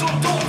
Don't, do it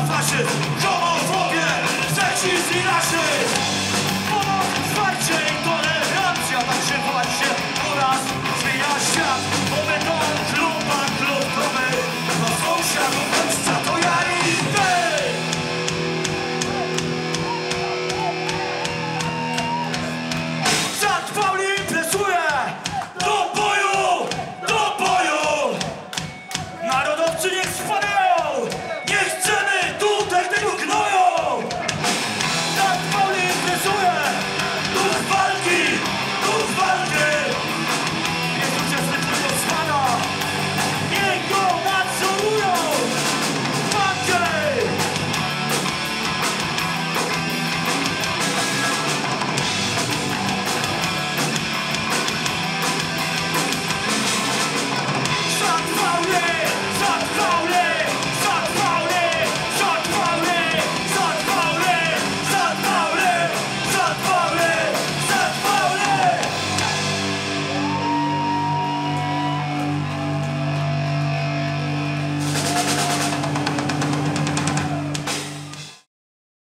Stammfasche.